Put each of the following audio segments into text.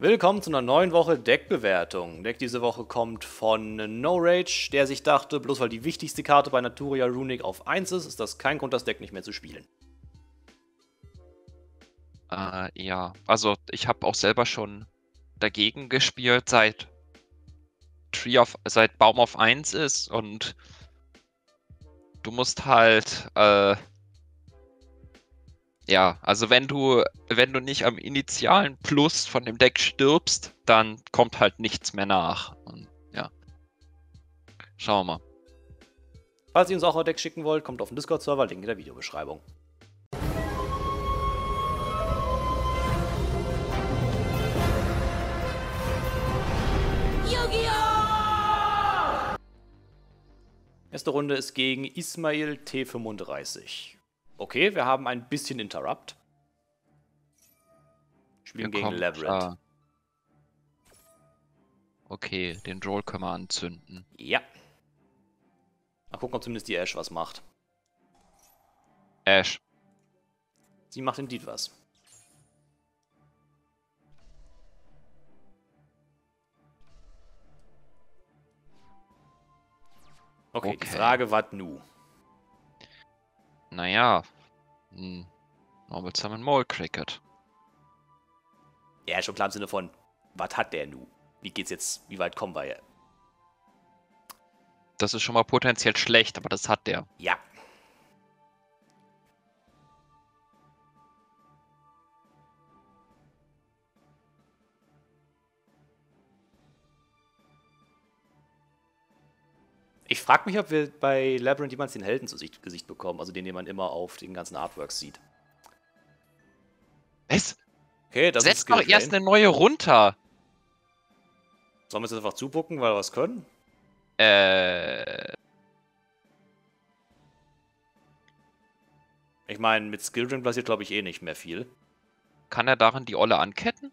Willkommen zu einer neuen Woche Deckbewertung. Deck diese Woche kommt von No Rage, der sich dachte, bloß weil die wichtigste Karte bei Naturia Runic auf 1 ist, ist das kein Grund, das Deck nicht mehr zu spielen. Äh, ja, also ich habe auch selber schon dagegen gespielt, seit Tree of, seit Baum auf 1 ist und du musst halt, äh, ja, also wenn du, wenn du nicht am initialen Plus von dem Deck stirbst, dann kommt halt nichts mehr nach. Und ja. Schauen wir mal. Falls ihr uns auch euer Deck schicken wollt, kommt auf den Discord-Server, Link in der Videobeschreibung. Erste Runde ist gegen Ismail T35. Okay, wir haben ein bisschen Interrupt. Spielen Wir gegen Labyrinth. klar. Okay, den Joel können wir anzünden. Ja. Mal gucken, ob zumindest die Ash was macht. Ash. Sie macht indeed was. Okay, die Okay. Frage, was nu? Naja. Hm. Normal Summon Mole Cricket. Ja, schon klar im Sinne von, was hat der nu? Wie geht's jetzt, wie weit kommen wir? Das ist schon mal potenziell schlecht, aber das hat der. Ja. Ich frage mich, ob wir bei Labyrinth jemals den Helden zu Sicht, Gesicht bekommen, also den, den man immer auf den ganzen Artworks sieht. Was? Okay, das Setz ist doch erst eine neue runter. Sollen wir es jetzt einfach zugucken, weil wir was können? Äh. Ich meine, mit Skill Drain passiert, glaube ich, eh nicht mehr viel. Kann er daran die Olle anketten?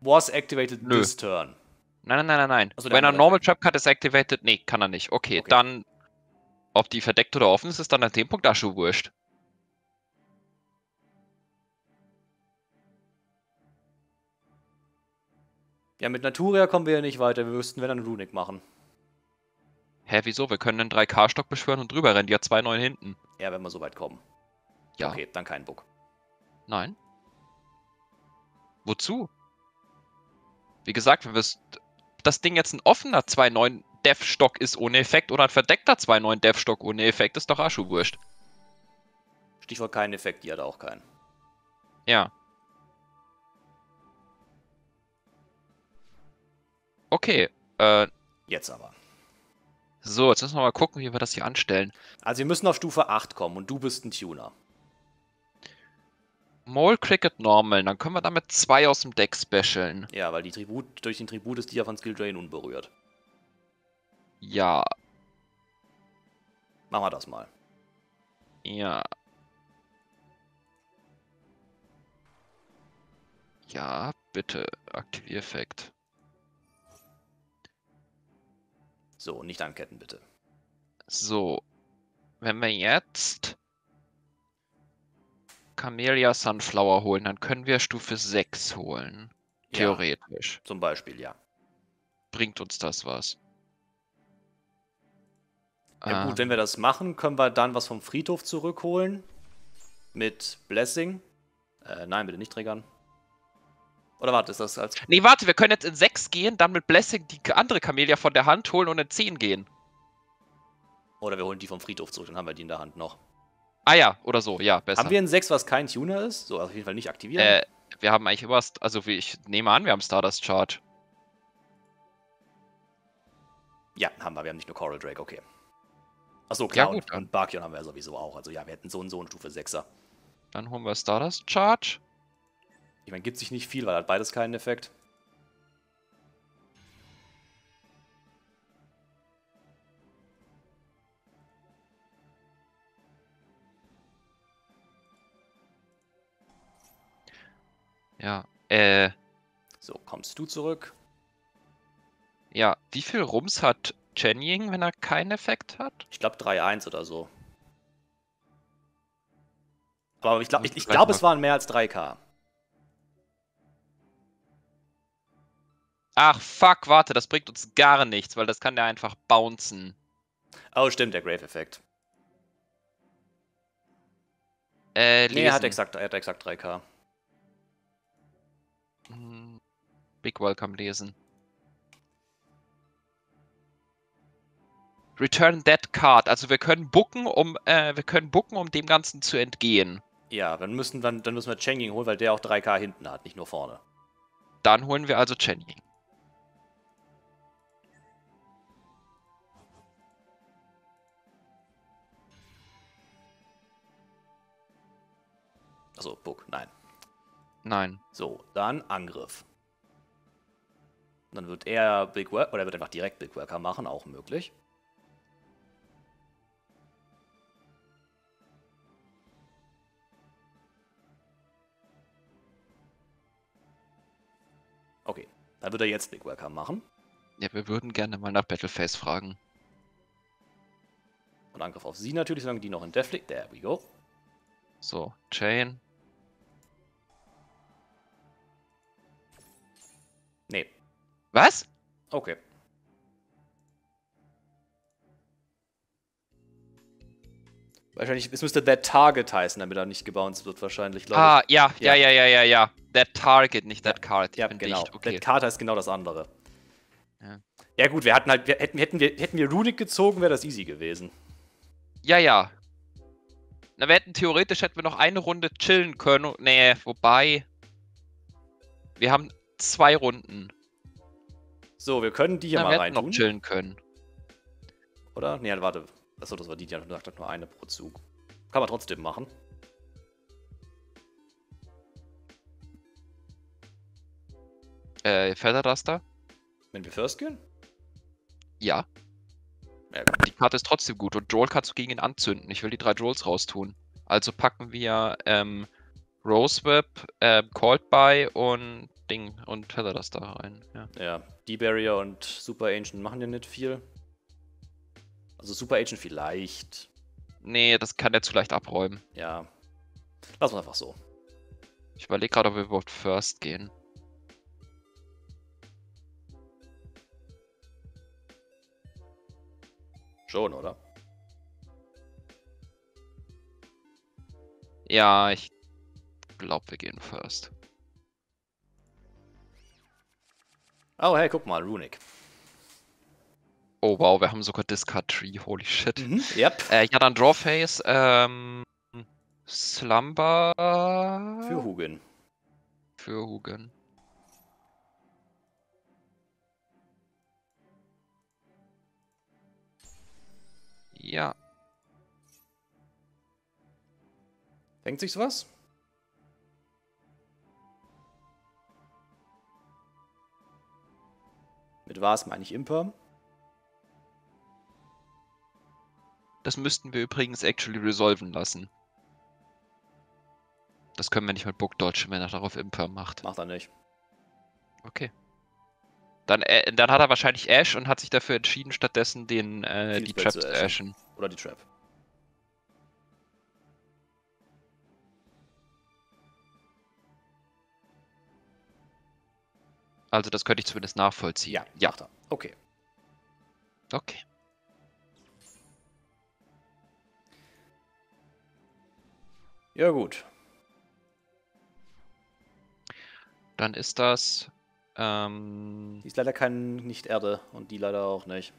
Was activated Nö. this turn? Nein, nein, nein, nein, nein. Ach so, der Wenn er andere. Normal Trap Card ist activated, nee, kann er nicht. Okay, Okay. dann. Ob die verdeckt oder offen ist, ist dann an dem Punkt Asche wurscht. Ja, mit Naturia kommen wir ja nicht weiter. Wir müssten, wenn dann Runic machen. Hä, wieso? Wir können einen 3K-Stock beschwören und drüber rennen. Die hat zwei neun hinten. Ja, wenn wir so weit kommen. Ja. Okay, dann kein Book. Nein. Wozu? Wie gesagt, wenn wir das Ding jetzt ein offener 2.9 Dev-Stock ist ohne Effekt oder ein verdeckter 2.9 Dev-Stock ohne Effekt, ist doch Aschu wurscht. Stichwort keinen Effekt, die hat auch keinen. Ja. Okay, äh, Jetzt aber. so, jetzt müssen wir mal gucken, wie wir das hier anstellen. Also wir müssen auf Stufe 8 kommen und du bist ein Tuner. Mole Cricket Normal, dann können wir damit zwei aus dem Deck specialen. Ja, weil die Tribut, durch den Tribut ist die ja von Skill Drain unberührt. Ja, Machen wir das mal. ja. Ja, bitte, Aktiviereffekt. So, nicht anketten, bitte. So, wenn wir jetzt Camellia Sunflower holen, dann können wir Stufe 6 holen. Ja. Theoretisch. Zum Beispiel, ja. Bringt uns das was? Ja gut, Ähm, wenn wir das machen, können wir dann was vom Friedhof zurückholen. Mit Blessing. Äh, nein, bitte nicht triggern. Oder warte, ist das als... Nee, warte, wir können jetzt in 6 gehen, dann mit Blessing die andere Camellia von der Hand holen und in 10 gehen. Oder wir holen die vom Friedhof zurück, dann haben wir die in der Hand noch. Ah ja, oder so, ja, besser. Haben wir ein 6, was kein Tuner ist? So, auf jeden Fall nicht aktivieren. äh, wir haben eigentlich immer, also ich nehme an, wir haben Stardust Charge. Ja, haben wir. Wir haben nicht nur Coral Drake, okay. Achso, Ja, klar. gut, und, dann. und Barkion haben wir sowieso auch. Also ja, wir hätten so und so eine Stufe 6er. Dann holen wir Stardust Charge. Ich meine, gibt sich nicht viel, weil hat beides keinen Effekt. Ja, äh, So, kommst du zurück? ja, wie viel Rums hat Chen Ying, wenn er keinen Effekt hat? Ich glaube 3-1 oder so. Aber ich glaube, ich, ich glaub, es waren mehr als 3K. Ach, fuck, warte, das bringt uns gar nichts, weil das kann der einfach bouncen. Oh, stimmt, der Grave-Effekt. Äh, Nee, er hat exakt, er hat exakt 3K. Big Welcome lesen. Return that card. Also wir können bucken, um äh, wir können bucken, um dem Ganzen zu entgehen. Ja, dann müssen, dann, dann müssen wir Changing holen, weil der auch 3K hinten hat, nicht nur vorne. Dann holen wir also Chen Ying. Also, Book, nein. Nein. So, dann Angriff. Dann wird er Big Work, oder er wird einfach direkt Big Worker machen, auch möglich. Okay, dann wird er jetzt Big Worker machen. Ja, wir würden gerne mal nach Battleface fragen. Und Angriff auf sie natürlich, solange die noch in Death liegt. There we go. So, Chain. Nee, Was? okay. Wahrscheinlich, es müsste That Target heißen, damit er nicht gebounced wird, wahrscheinlich, glaube ich. Ah, ja, ja, Ja. ja, ja, ja, ja. That target, nicht that card. Ich Ja, genau. Okay. That Card heißt genau das andere. Ja. Ja, gut, wir hatten halt, wir, hätten, hätten, wir, hätten wir Runic gezogen, wäre das easy gewesen. Ja, ja. Na, wir hätten theoretisch hätten wir noch eine Runde chillen können. Nee, wobei. Wir haben zwei Runden. So, wir können die hier Na, mal wir rein noch chillen können. oder? Nee, warte. Achso, das war die, die hat gesagt, nur eine pro Zug. Kann man trotzdem machen. Äh, Featherduster? Wenn wir first gehen? Ja. Ja. Die Karte ist trotzdem gut und Joel kannst du gegen ihn anzünden. Ich will die drei Joels raustun. Also packen wir ähm, Roseweb, ähm, Called By und Ding und Featherduster rein. Ja. Ja, D-Barrier und Super Ancient machen ja nicht viel. Also Super Ancient vielleicht. Nee, das kann er zu leicht abräumen. Ja. Lass uns einfach so. Ich überlege gerade, ob wir überhaupt First gehen. Schon, oder? Ja, ich glaube, wir gehen First. Oh, hey, guck mal, Runic. Oh wow, wir haben sogar Discard Tree, holy shit. Mhm. Yep. Äh, ja, dann Drawface, ähm, Slumber Für Hugin. für Hugen. Ja, Denkt sich was? Mit was meine ich Imper? das müssten wir übrigens actually resolven lassen. Das können wir nicht mit Book Dodge, wenn er darauf Imper macht. Macht er nicht. Okay. Dann, äh, dann hat er wahrscheinlich Ash und hat sich dafür entschieden, stattdessen den, äh, die Trap zu ashen. Oder die Trap. Also das könnte ich zumindest nachvollziehen. Ja, ja. macht er. Okay. Okay. Ja, gut. Dann ist das, ähm, Die ist leider kein Nicht-Erde und die leider auch nicht.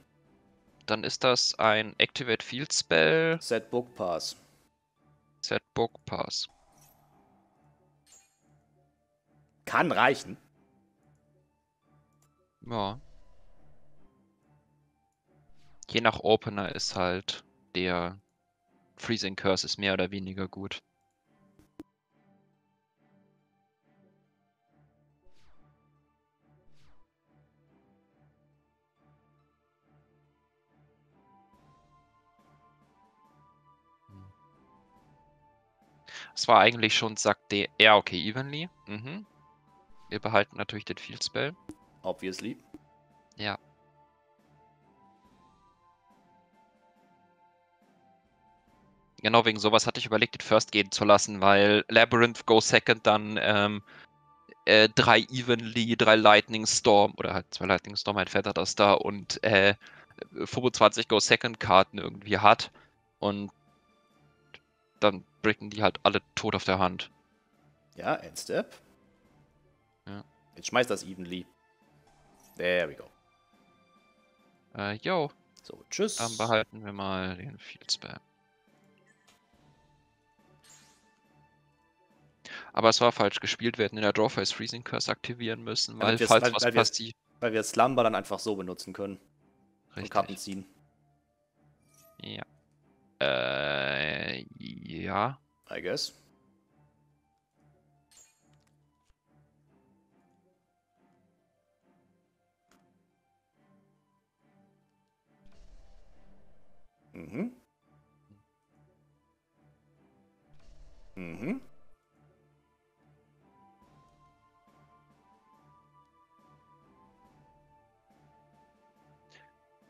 dann ist das ein Activate Field Spell, Set Book Pass. Set Book Pass. Kann reichen. Ja. Je nach Opener ist halt der Freezing Curse ist mehr oder weniger gut. Es war eigentlich schon, sagt der. Ja, okay, evenly. Mhm. Wir behalten natürlich den Field Spell. Obviously. Ja. Genau wegen sowas hatte ich überlegt, den First gehen zu lassen, weil Labyrinth Go Second dann ähm, äh, drei Evenly, drei Lightning Storm oder halt zwei Lightning Storm, halt fährt er das da und äh, 25 Go Second Karten irgendwie hat und dann bricken die halt alle tot auf der Hand. Ja, Endstep. Ja. Jetzt schmeißt das evenly. There we go. Äh, yo, So, tschüss. dann behalten wir mal den Field Spam. Aber es war falsch gespielt. Wir hätten in der Drawface Freezing Curse aktivieren müssen, weil wir's- falls weil- was weil passiert. Weil wir Slumber dann einfach so benutzen können. Und Richtig. Karten ziehen. Ja. Äh, ja. I guess. Mhm. Mhm.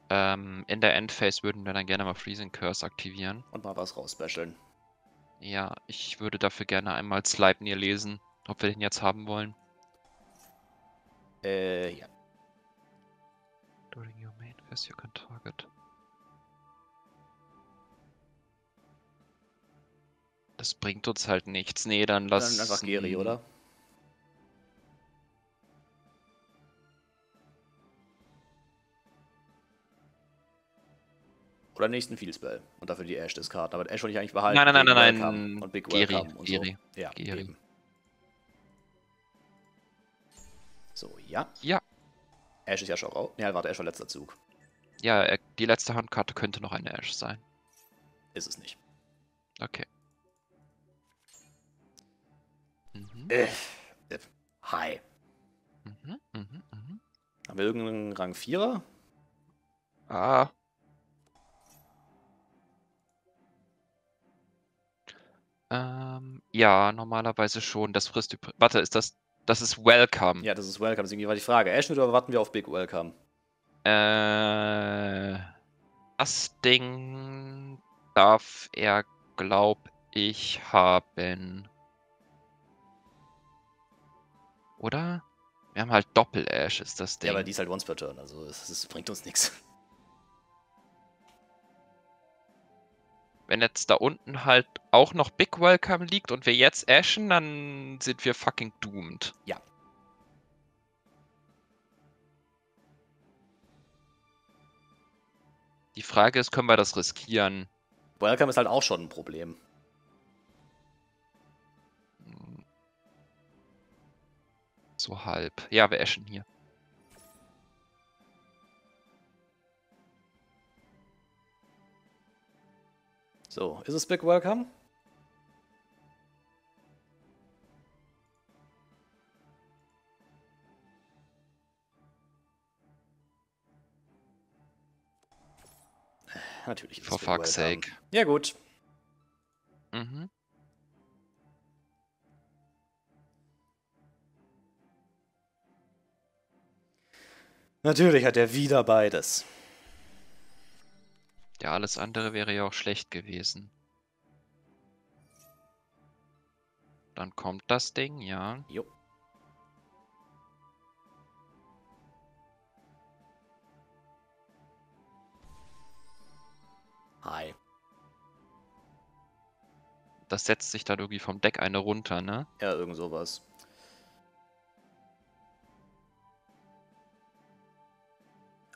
Ähm, in der Endphase würden wir dann gerne mal Freezing Curse aktivieren. Und mal was rausspecialen. Ja, ich würde dafür gerne einmal Sleipnir lesen, ob wir den jetzt haben wollen. Äh, ja. During your main phase you can target. Das bringt uns halt nichts. Nee, dann lass. Dann einfach Geri, oder? Oder nächsten Feelspell. Und dafür die Ash des Karten. Aber Ash wollte ich eigentlich behalten. Nein, nein, nein, nein, nein. Und Big Geri, und Geri, so. Ja, Geri. eben. So, ja. Ja. Ash ist ja schon raus. Ja, warte, Ash war letzter Zug. Ja, die letzte Handkarte könnte noch eine Ash sein. Ist es nicht. Okay. Mhm. Äh, äh, hi. Mhm, mhm, mhm. Haben wir irgendeinen Rang 4er? Ah. Ähm, ja, normalerweise schon. Das frisst Warte, ist das. Das ist Welcome. Ja, das ist Welcome. Deswegen war die Frage. Ash oder warten wir auf Big Welcome? Äh, das Ding darf er, glaub ich, haben. Oder? Wir haben halt Doppel-Ash, ist das Ding. Ja, aber die ist halt once per turn. Also, es, es bringt uns nichts. Wenn jetzt da unten halt auch noch Big Welcome liegt und wir jetzt ashen, dann sind wir fucking doomed. Ja. Die Frage ist, können wir das riskieren? Welcome ist halt auch schon ein Problem. So halb. Ja, wir ashen hier. So, ist es Big Welcome? Natürlich ist For es Big fuck's Welcome. sake. Ja, gut. Mhm. Natürlich hat er wieder beides. Ja, alles andere wäre ja auch schlecht gewesen. Dann kommt das Ding, ja. Jo. Hi. Das setzt sich dann irgendwie vom Deck eine runter, ne? Ja, irgend sowas.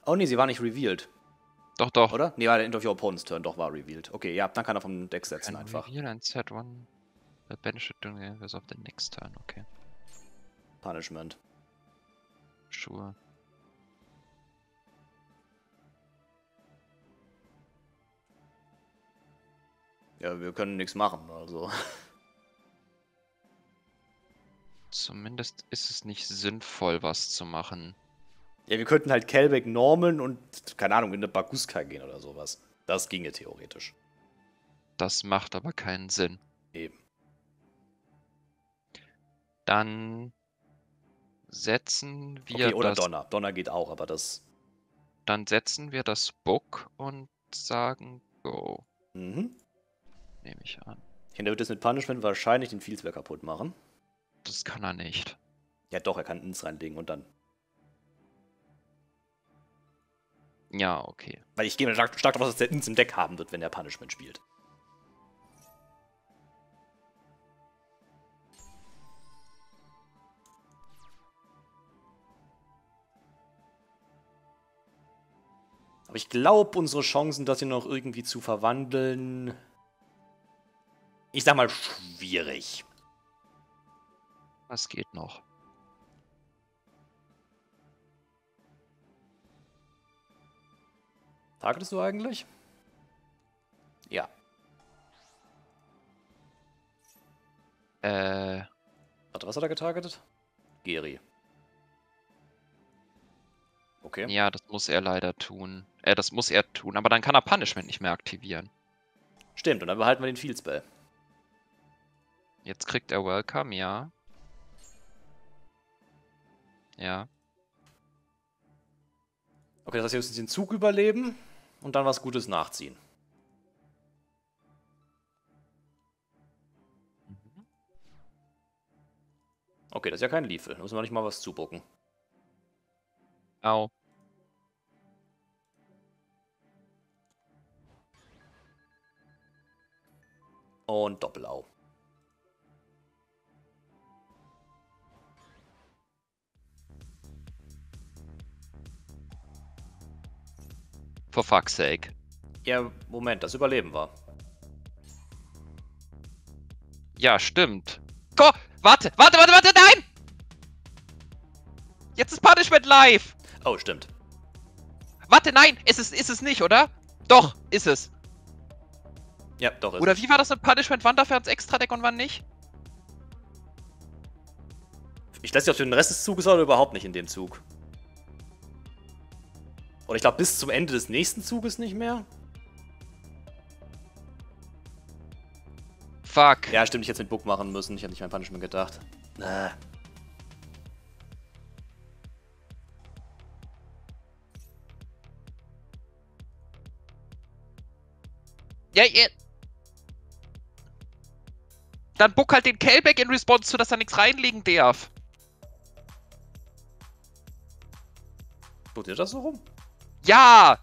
Oh nee, sie war nicht revealed, Doch, doch. oder? Nee, war der End of Your Opponent's Turn, doch war revealed. Okay, ja, dann kann er vom Deck setzen Can einfach. reveal and set one. The benefit doing as of the next turn, okay. Punishment. Sure. Ja, wir können nichts machen, also. Zumindest ist es nicht sinnvoll, was zu machen. Ja, wir könnten halt Kelbeck normen und, keine Ahnung, in eine Baguska gehen oder sowas. Das ginge theoretisch. Das macht aber keinen Sinn. Eben. Dann setzen wir Okay, oder das, Donner. Donner geht auch, aber das. dann setzen wir das Book und sagen Go. Mhm. nehme ich an. Der wird jetzt mit Punishment wahrscheinlich den Fieldsberg kaputt machen. Das kann er nicht. Ja, doch, er kann ins reinlegen und dann. Ja, okay. Weil ich gehe stark, stark davon aus, dass er ins im Deck haben wird, wenn er Punishment spielt. Aber ich glaube, unsere Chancen, das hier noch irgendwie zu verwandeln, ich sag mal, schwierig. Was geht noch? Targetest du eigentlich? Ja. Äh, Warte, was hat er getargetet? Geri. Okay. ja, das muss er leider tun. Äh, das muss er tun, aber dann kann er Punishment nicht mehr aktivieren. Stimmt, und dann behalten wir den Field Spell. Jetzt kriegt er Welcome, ja. Ja. Okay, das heißt, wir müssen den Zug überleben und dann was Gutes nachziehen. Okay, das ist ja kein Liefel. Da müssen wir nicht mal was zubucken. Au. Und Doppelau. For fuck's sake. Ja, Moment, das überleben wir. Ja, stimmt. Go! Warte, warte, warte, warte, nein! Jetzt ist Punishment live! Oh, stimmt. Warte, nein, ist es, ist es nicht, oder? Doch, ist es. Ja, doch. Ist Oder es. wie war das mit Punishment? Wann darf er ans Extra-Deck und wann nicht? Ich lasse dich auf den Rest des Zuges oder überhaupt nicht in dem Zug. Oder ich glaube bis zum Ende des nächsten Zuges nicht mehr. Fuck. Ja, stimmt, ich hätte es mit Book machen müssen. Ich habe nicht mein Punishment gedacht. Äh. Ja, ja. Dann book halt den Kellback in Response zu, dass er nichts reinlegen darf. Funktioniert das so rum? Ja!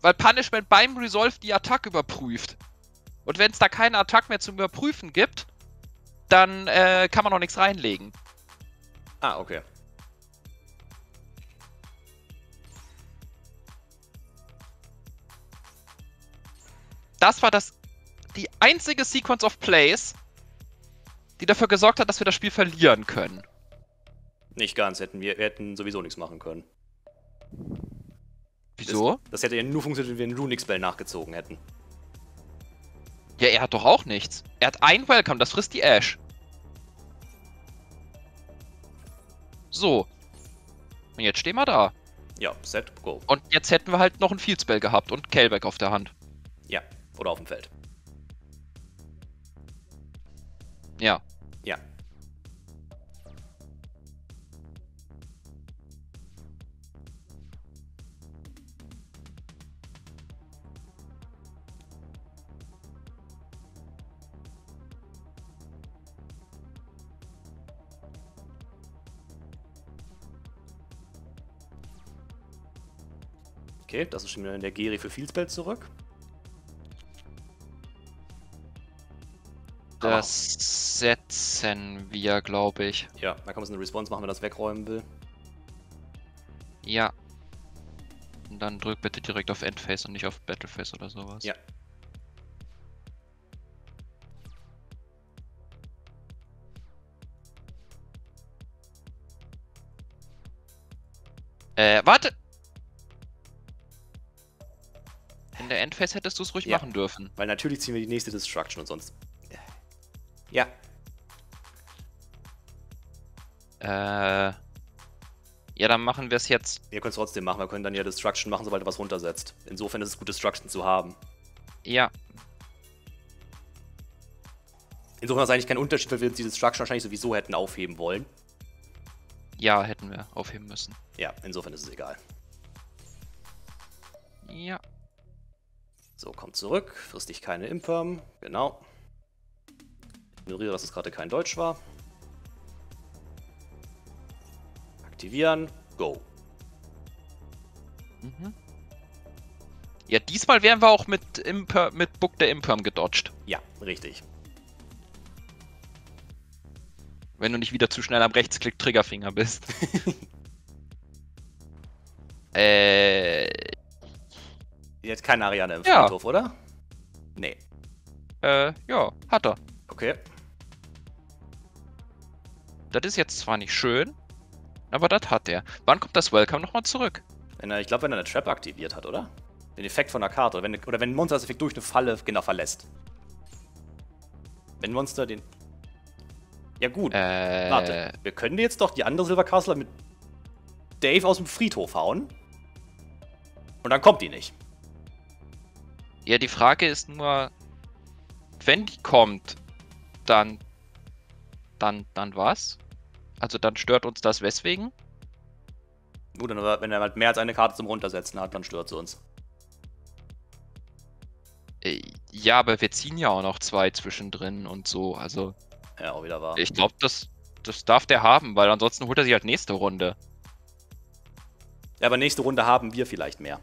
Weil Punishment beim Resolve die Attacke überprüft. Und wenn es da keine Attacke mehr zum Überprüfen gibt, dann äh, kann man noch nichts reinlegen. Ah, okay. Das war das die einzige Sequence of Plays, die dafür gesorgt hat, dass wir das Spiel verlieren können. Nicht ganz. Hätten wir, wir hätten sowieso nichts machen können. Wieso? Das hätte ja nur funktioniert, wenn wir einen Runic Spell nachgezogen hätten. Ja, er hat doch auch nichts. Er hat ein Welcome, das frisst die Ash. So. Und jetzt stehen wir da. Ja, set, go. Und jetzt hätten wir halt noch ein Field Spell gehabt und Kelbeck auf der Hand. Ja, oder auf dem Feld. Ja. Okay, das ist schon wieder in der Geri für Fieldspell zurück. Das setzen wir, glaube ich. Ja, da kann man so eine Response machen, wenn das wegräumen will. Ja. Und dann drück bitte direkt auf Endphase und nicht auf Battleface oder sowas. Ja. Äh, warte! Endphase hättest du es ruhig Ja. machen dürfen. Weil natürlich ziehen wir die nächste Destruction und sonst. Ja, Äh. Ja, dann machen wir es jetzt. wir können es trotzdem machen. Wir können dann ja Destruction machen, sobald er was runtersetzt. Insofern ist es gut, Destruction zu haben. Ja. Insofern ist eigentlich kein Unterschied, weil wir uns die Destruction wahrscheinlich sowieso hätten aufheben wollen. Ja, hätten wir aufheben müssen. Ja, insofern ist es egal. Ja. So, komm zurück. Frisst dich keine Imperm. Genau. Ignoriere, dass es gerade kein Deutsch war. Aktivieren. Go. Mhm. Ja, diesmal wären wir auch mit, Imper mit Book der Imperm gedodged. Ja, richtig. Wenn du nicht wieder zu schnell am Rechtsklick Triggerfinger bist. äh. Jetzt keine Ariane im Ja. Friedhof, oder? Nee. Äh, ja, hat er. Okay. Das ist jetzt zwar nicht schön, aber das hat er. Wann kommt das Welcome nochmal zurück? Wenn er, ich glaube, wenn er eine Trap aktiviert hat, oder? Den Effekt von der Karte. Oder wenn, oder wenn ein Monster das Effekt durch eine Falle genau verlässt. Wenn Monster den. Ja, gut. Äh. Warte. Wir können jetzt doch die andere Silver Castle mit Dave aus dem Friedhof hauen. Und dann kommt die nicht. Ja, die Frage ist nur, wenn die kommt, dann. Dann, dann was? Also dann stört uns das weswegen? Gut, dann, aber wenn er halt mehr als eine Karte zum Runtersetzen hat, dann stört sie uns. Äh, Ja, aber wir ziehen ja auch noch zwei zwischendrin und so. Also Ja, auch wieder wahr. ich glaube, das, das darf der haben, weil ansonsten holt er sich halt nächste Runde. Ja, aber nächste Runde haben wir vielleicht mehr.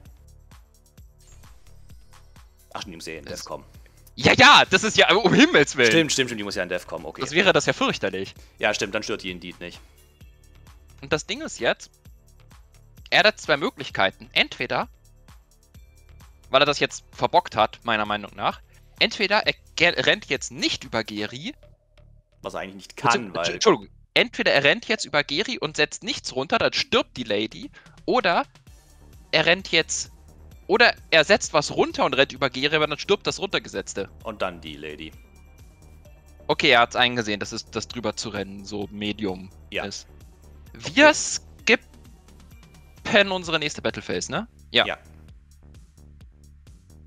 Ach, die muss ja in Dev kommen. Ja, ja, das ist ja um Himmels Willen. Stimmt, stimmt, stimmt, die muss ja in Dev kommen, okay. Das wäre das ja fürchterlich. ja, stimmt, dann stört die Indeed nicht. Und das Ding ist jetzt, er hat zwei Möglichkeiten. Entweder, weil er das jetzt verbockt hat, meiner Meinung nach, entweder er rennt jetzt nicht über Geri, Was er eigentlich nicht kann, Bezieh- weil. Entschuldigung, entweder er rennt jetzt über Geri und setzt nichts runter, dann stirbt die Lady, oder er rennt jetzt, oder er setzt was runter und rennt über Geri, aber dann stirbt das runtergesetzte. Und dann die Lady. Okay, er hat's eingesehen, dass es das drüber zu rennen so Medium Ja. ist. Wir skippen unsere nächste Battleface, ne? Ja. Ja.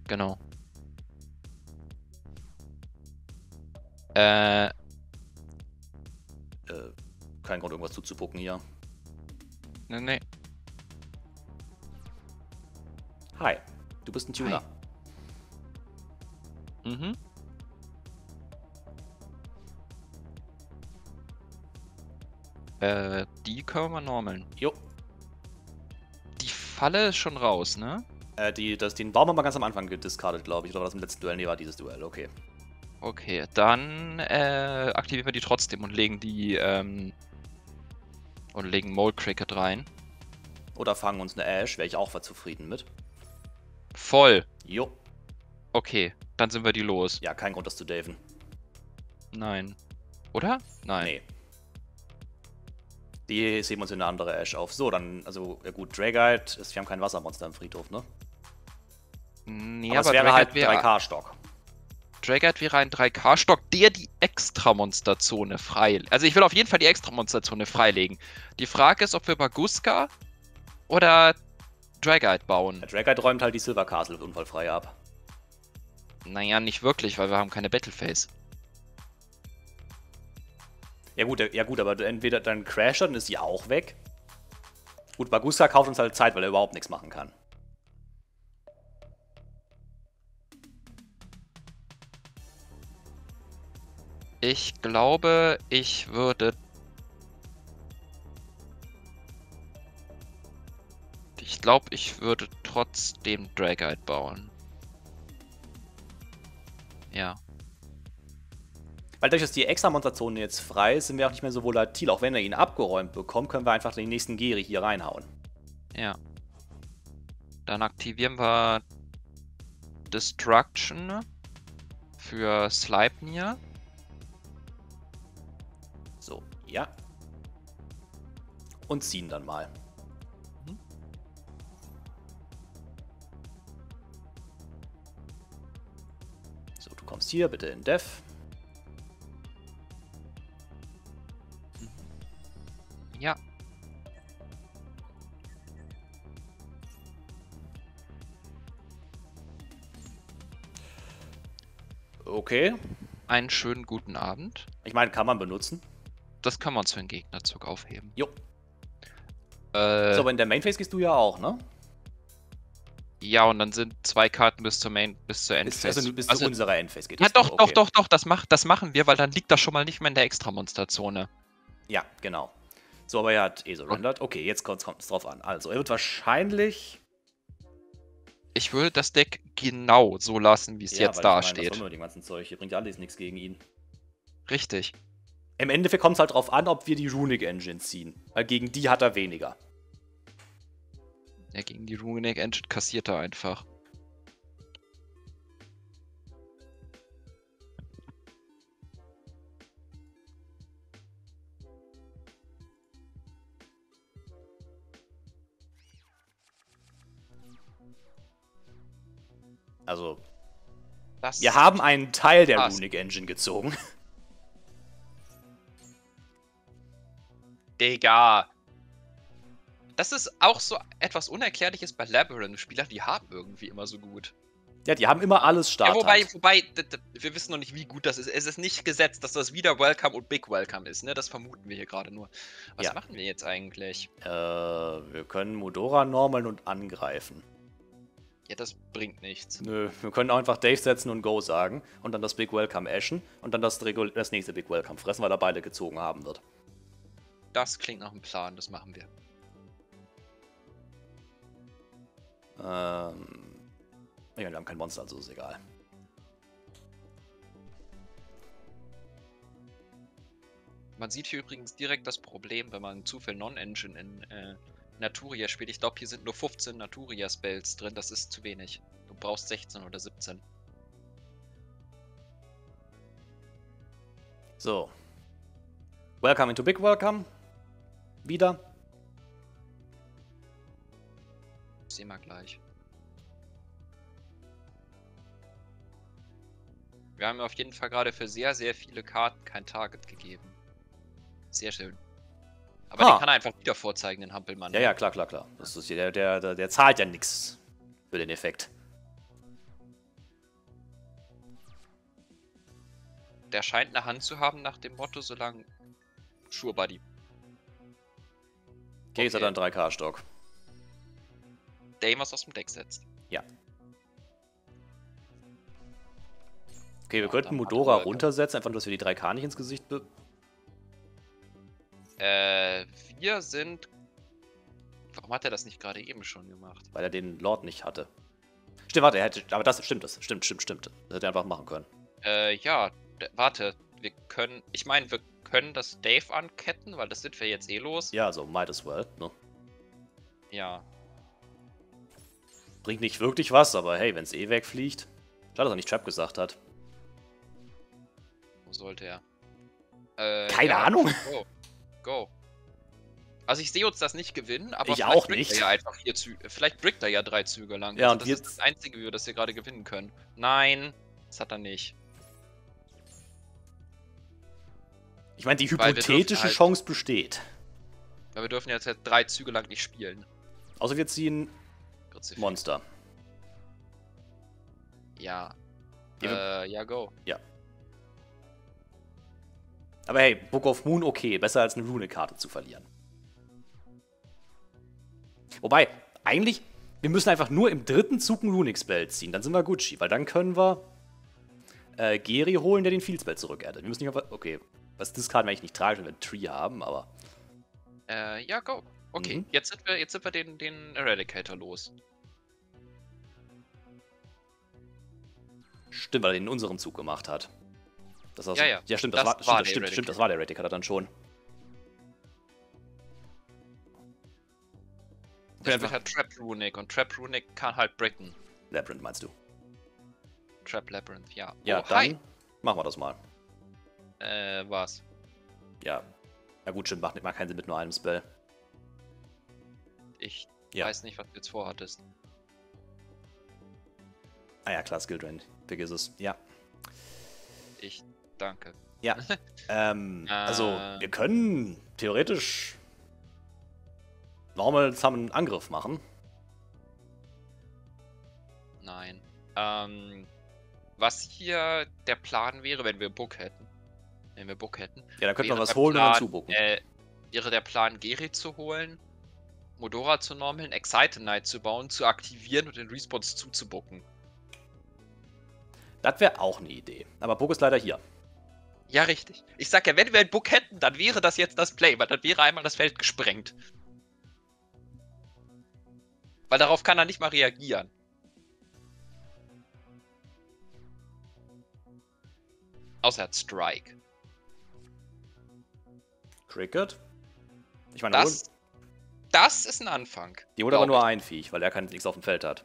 Genau. Äh, Äh, kein Grund, irgendwas zuzupucken hier. ne, ne. Hi, du bist ein Tuner. Mhm. Äh, die können wir normaln. Jo. Die Falle ist schon raus, ne? Äh, die, das, den Baum haben wir ganz am Anfang gediscardet, glaube ich. Oder war das im letzten Duell? Nee, war dieses Duell, okay. Okay, dann äh, aktivieren wir die trotzdem und legen die, ähm, und legen Mole Cricket rein. Oder fangen uns eine Ash, wäre ich auch zufrieden mit. Voll. Jo. Okay, dann sind wir die los. Ja, kein Grund, das zu daven. Nein. Oder? Nein. Nee. Die heben uns in eine andere Ash auf. So, dann, also, ja gut, Dragite, ist, wir haben kein Wassermonster im Friedhof, ne? Nee, aber, es wäre halt wäre, 3K-Stock. Dragite wäre ein 3K-Stock, der die Extramonsterzone frei. Also ich will auf jeden Fall die Extramonsterzone freilegen. Die Frage ist, ob wir Baguska oder Dragite bauen. Der Dragite räumt halt die Silver Castle unfallfrei ab. Naja, nicht wirklich, weil wir haben keine Battleface. Ja gut, ja gut, aber entweder dann crasht er, dann ist die auch weg. Gut, Bagusta kauft uns halt Zeit, weil er überhaupt nichts machen kann. Ich glaube, ich würde. Glaube, ich würde trotzdem Dragite bauen. Ja. Weil dadurch, dass die Extra-Monsterzone jetzt frei ist, sind wir auch nicht mehr so volatil. Auch wenn er ihn abgeräumt bekommt, können wir einfach den nächsten Geri hier reinhauen. Ja. Dann aktivieren wir Destruction für Sleipnir. So, ja. Und ziehen dann mal. Kommst hier bitte in Dev. Ja. Okay. Einen schönen guten Abend. Ich meine, kann man benutzen. Das wir uns für den Gegnerzug aufheben. Jo. Äh, So, aber in der Mainphase gehst du ja auch, ne? Ja, und dann sind zwei Karten bis zur Main, bis zur Endphase. also bis Also- zu unserer Endphase geht ja, doch, doch, okay. doch, doch, das, macht, das machen wir, weil dann liegt das schon mal nicht mehr in der Extra-Monster-Zone. Ja, genau. So, aber er hat eh surrendered. Okay, jetzt kommt es drauf an. Also, er wird wahrscheinlich. Ich würde das Deck genau so lassen, wie es Ja, jetzt weil da ich meine, was steht. soll mit dem ganzen Zeug? Hier bringt ja alles nichts gegen ihn. Richtig. Im Endeffekt kommt es halt drauf an, ob wir die Runic Engine ziehen. Weil gegen die hat er weniger. Ja, gegen die Runic Engine kassiert er einfach. Also, Das wir haben einen Teil der Passt. Runic Engine gezogen. Digga. Das ist auch so etwas Unerklärliches bei Labyrinth-Spielern, die haben irgendwie immer so gut. Ja, die haben immer alles Ja, Start. wobei, wobei, wir wissen noch nicht, wie gut das ist. Es ist nicht gesetzt, dass das wieder Welcome und Big Welcome ist, ne? Das vermuten wir hier gerade nur. Was Ja. machen wir jetzt eigentlich? äh, wir können Modora normaln und angreifen. Ja, das bringt nichts. Nö, wir können auch einfach Dave setzen und Go sagen. Und dann das Big Welcome ashen. Und dann das, das nächste Big Welcome fressen, weil er beide gezogen haben wird. Das klingt nach einem Plan, das machen wir. Ähm. Ja, wir haben kein Monster, also ist egal. Man sieht hier übrigens direkt das Problem, wenn man zu viel Non-Engine in äh, Naturia spielt. Ich glaube, hier sind nur 15 Naturia-Spells drin. Das ist zu wenig. Du brauchst 16 oder 17. So. Welcome into Big Welcome. Wieder. Sehen wir gleich. Wir haben auf jeden Fall gerade für sehr, sehr viele Karten kein Target gegeben. Sehr schön. Aber Ah. den kann er einfach wieder vorzeigen, den Hampelmann. Ja, ja, klar, klar, klar. Das ist, der, der, der, der zahlt ja nichts für den Effekt. Der scheint eine Hand zu haben nach dem Motto, solange. Sure, Buddy. Okay, jetzt hat er einen 3K-Stock. Was aus dem Deck setzt. Okay, wir Ja, könnten er- runtersetzen, einfach, dass wir die 3K nicht ins Gesicht. Äh, wir sind. Warum hat er das nicht gerade eben schon gemacht? weil er den Lord nicht hatte. Stimmt, warte, er hätte. Aber das stimmt, das stimmt, stimmt, stimmt. Das hätte er einfach machen können. Äh, ja, warte. Wir können. Ich meine, wir können das Dave anketten, weil das sind wir jetzt eh los. Ja, also might as well. Ne? Ja. Bringt nicht wirklich was, aber hey, wenn es eh wegfliegt. Schade, dass er nicht Trap gesagt hat. Wo sollte er? Äh, Keine ja, Ahnung. Go. Go. Also ich sehe uns das nicht gewinnen, aber Ich vielleicht auch brickt nicht. Er ja einfach vier Zü vielleicht brickt er ja drei Züge lang. Ja, also und das jetzt- ist das Einzige, wie wir das hier gerade gewinnen können. Nein, das hat er nicht. Ich meine, die hypothetische halt- Chance besteht. Weil wir dürfen jetzt halt drei Züge lang nicht spielen. Außer wir ziehen Kruzifix. Monster. Ja. Ja, Äh, ja, go. Aber hey, Book of Moon okay. Besser als eine Rune-Karte zu verlieren. Wobei, eigentlich, wir müssen einfach nur im dritten Zug einen Runic-Spell ziehen. Dann sind wir Gucci, weil dann können wir äh, Geri holen, der den Field-Spell zurückaddet. Wir müssen nicht einfach. Okay, was Discard eigentlich nicht tragisch, wenn wir einen Tree haben, aber. Äh, ja, go. Okay, Mhm. jetzt sind wir, jetzt sind wir den, den Eradicator los. Stimmt, weil er den in unserem Zug gemacht hat. Das war so- Ja, ja. Ja, stimmt, das, Das war, war stimmt, stimmt, Eradicator. stimmt, das war der Eradicator dann schon. Der spielt halt Trap Runic und Trap Runic kann halt bricken. Labyrinth meinst du? Trap Labyrinth, ja. Ja, oh, dann hi. machen wir das mal. Äh, was? Ja. Ja gut, stimmt, macht, macht keinen Sinn mit nur einem Spell. Ich Ja. weiß nicht, was du jetzt vorhattest. Ah ja, klar, Skill Drain. Vergiss es. Ja. Ich danke. Ja. ähm, also, Äh. wir können theoretisch normal zusammen einen Angriff machen. Nein. Ähm, was hier der Plan wäre, wenn wir Book hätten. Wenn wir Book hätten. Ja, dann könnten wir was holen und Plan, dann zubucken. Äh, wäre der Plan, Geri zu holen Modora zu normaln, Excited Knight zu bauen, zu aktivieren und den Respawns zuzubucken. Das wäre auch eine Idee. Aber Book ist leider hier. Ja, richtig. Ich sag ja, wenn wir einen Book hätten, dann wäre das jetzt das Play, weil dann wäre einmal das Feld gesprengt. Weil darauf kann er nicht mal reagieren. Außer er hat Strike. Cricket? Ich meine, Das, das ist ein Anfang. die holt aber nur ein Viech, weil er kein nichts auf dem Feld hat.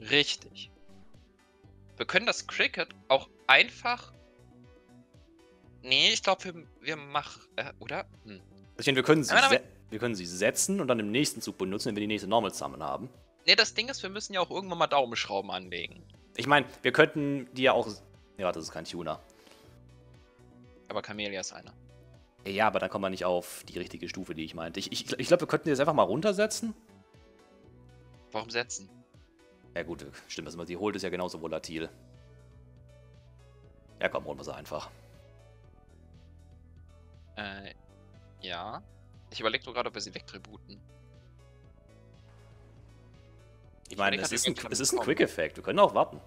Richtig. Wir können das Cricket auch einfach. Nee, ich glaube, wir, wir machen. Äh, oder? Hm. Ich meine, wir können, sie se- wir können sie setzen und dann im nächsten Zug benutzen, wenn wir die nächste Normal Summon haben. Nee, das Ding ist, wir müssen ja auch irgendwann mal Daumenschrauben anlegen. Ich meine, wir könnten die ja auch. Ja, warte, das ist kein Tuner. Aber Camellia ist einer. Ja, aber dann kommen wir nicht auf die richtige Stufe, die ich meinte. Ich, ich, ich glaube, wir könnten die jetzt einfach mal runtersetzen. Warum setzen? Ja, gut, stimmt, also die holt ist ja genauso volatil. Ja, komm, holen wir sie einfach. Äh, ja. Ich überlege nur gerade, ob wir sie wegtributen. Ich meine, überleg es ist ein, es ist ein. Quick-Effekt. Wir können auch warten.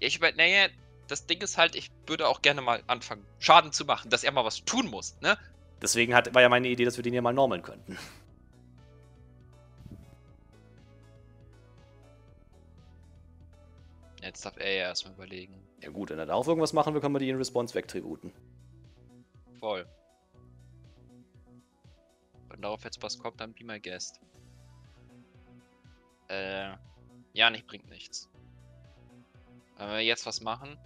Ja, ich über. Naja, das Ding ist halt, ich würde auch gerne mal anfangen, Schaden zu machen, dass er mal was tun muss, ne? Deswegen hat, war ja meine Idee, dass wir den hier mal normeln könnten. Jetzt darf er ja erstmal überlegen. Ja gut, wenn er darauf irgendwas machen will, können wir die in Response wegtributen. Voll. Wenn darauf jetzt was kommt, dann be my guest. Äh, ja, nicht, bringt nichts. Wenn wir jetzt was machen,